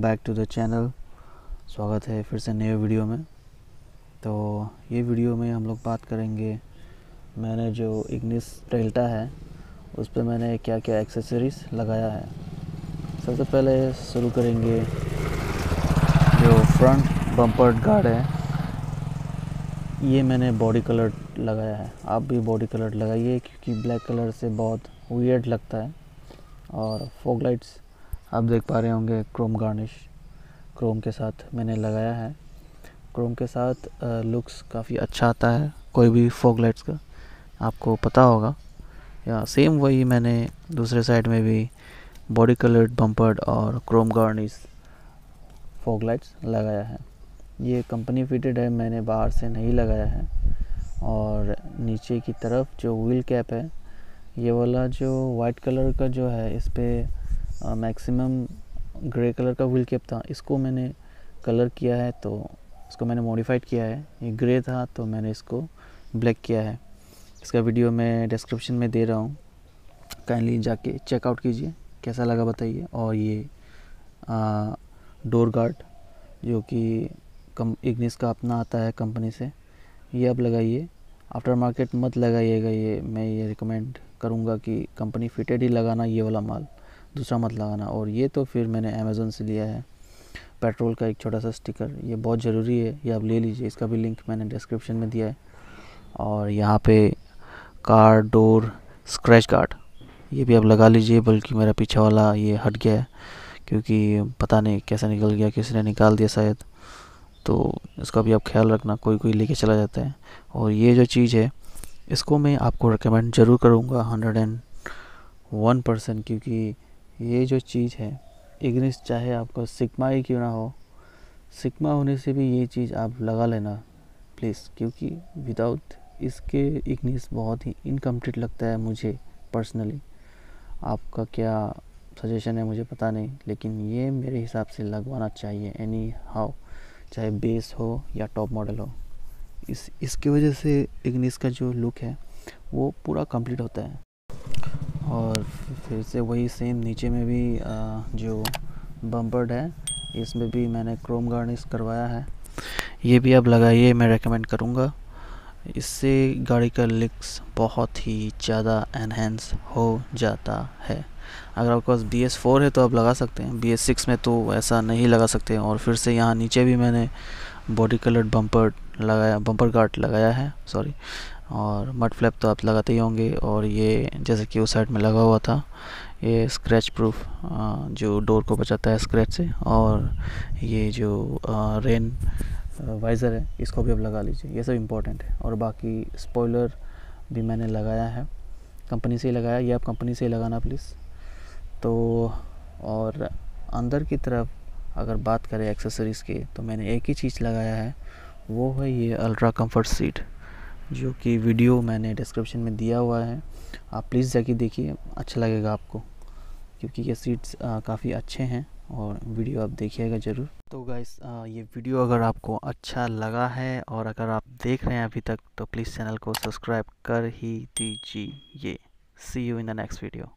Back to the channel स्वागत है फिर से नए वीडियो में। तो ये वीडियो में हम लोग बात करेंगे, मैंने जो इग्निस डेल्टा है, उस पर मैंने क्या क्या एक्सेसरीज लगाया है। सबसे पहले शुरू करेंगे जो फ्रंट बम्पर गार्ड है। ये मैंने बॉडी कलर लगाया है। आप भी बॉडी कलर लगाइए, क्योंकि ब्लैक कलर से बहुत वियर्ड लगता है। और फॉग लाइट्स आप देख पा रहे होंगे क्रोम गार्निश क्रोम के साथ मैंने लगाया है। क्रोम के साथ लुक्स काफ़ी अच्छा आता है, कोई भी फॉग लाइट्स का, आपको पता होगा। या सेम वही मैंने दूसरे साइड में भी बॉडी कलर्ड बम्पर्ड और क्रोम गार्निश फॉग लाइट्स लगाया है। ये कंपनी फिटेड है, मैंने बाहर से नहीं लगाया है। और नीचे की तरफ़ जो व्हील कैप है, ये वाला जो वाइट कलर का जो है, इस पर मैक्सिमम ग्रे कलर का व्हील कैप था। इसको मैंने कलर किया है तो इसको मैंने मॉडिफाइड किया है। ये ग्रे था तो मैंने इसको ब्लैक किया है। इसका वीडियो मैं डिस्क्रिप्शन में दे रहा हूँ। काइंडली जाके चेकआउट कीजिए। कैसा लगा बताइए। और ये डोर गार्ड जो कि कम इग्निस का अपना आता है कंपनी से, ये अब लगाइए। आफ्टर मार्केट मत लगाइएगा ये। मैं ये रिकमेंड करूँगा कि कंपनी फिटेड ही लगाना ये वाला माल। दूसरा मत लगाना। और ये तो फिर मैंने अमेज़ोन से लिया है। पेट्रोल का एक छोटा सा स्टिकर, ये बहुत ज़रूरी है, ये आप ले लीजिए। इसका भी लिंक मैंने डिस्क्रिप्शन में दिया है। और यहाँ पे कार डोर स्क्रैच गार्ड, ये भी आप लगा लीजिए, बल्कि मेरा पीछे वाला ये हट गया है, क्योंकि पता नहीं कैसे निकल गया किसी ने निकाल दिया शायद। तो इसका भी आप ख्याल रखना, कोई कोई लेके चला जाता है। और ये जो चीज़ है, इसको मैं आपको रिकमेंड ज़रूर करूँगा हंड्रेड एंड वन परसेंट क्योंकि ये जो चीज़ है इग्निस चाहे आपका सिग्मा ही क्यों ना हो सिग्मा होने से भी ये चीज़ आप लगा लेना प्लीज़ क्योंकि विदाउट इसके इग्निस बहुत ही इनकम्प्लीट लगता है मुझे पर्सनली आपका क्या सजेशन है मुझे पता नहीं, लेकिन ये मेरे हिसाब से लगवाना चाहिए एनी हाउ चाहे बेस हो या टॉप मॉडल हो। इस, इसकी वजह से इग्निस का जो लुक है, वो पूरा कंप्लीट होता है। और फिर से वही सेम नीचे में भी जो बम्पर्ड है, इसमें भी मैंने क्रोम गार्निश करवाया है। ये भी आप लगाइए, मैं रेकमेंड करूँगा। इससे गाड़ी का लिक्स बहुत ही ज़्यादा एनहेंस हो जाता है। अगर आपके पास बी एस फोर है तो आप लगा सकते हैं। बी एस सिक्स में तो ऐसा नहीं लगा सकते और फिर से यहाँ नीचे भी मैंने बॉडी कलर बम्पर लगाया बम्पर गार्ड लगाया है सॉरी और मड फ्लैप तो आप लगाते ही होंगे और ये जैसे कि उस साइड में लगा हुआ था, ये स्क्रैच प्रूफ जो डोर को बचाता है स्क्रैच से और ये जो रेन वाइज़र है, इसको भी आप लगा लीजिए, ये सब इम्पोर्टेंट है. और बाकी स्पॉयलर भी मैंने लगाया है कंपनी से ही लगाया, ये आप कंपनी से ही लगाना प्लीज़ तो और अंदर की तरफ़ अगर बात करें एक्सेसरीज़ की तो मैंने एक ही चीज़ लगाया है, वो है ये अल्ट्रा कंफर्ट सीट जो कि वीडियो मैंने डिस्क्रिप्शन में दिया हुआ है। आप प्लीज़ जाके देखिए अच्छा लगेगा आपको, क्योंकि ये सीट्स काफ़ी अच्छे हैं और वीडियो आप देखिएगा ज़रूर। तो गाइस ये वीडियो अगर आपको अच्छा लगा है और अगर आप देख रहे हैं अभी तक तो प्लीज़ चैनल को सब्सक्राइब कर ही दीजिए। See you in the next video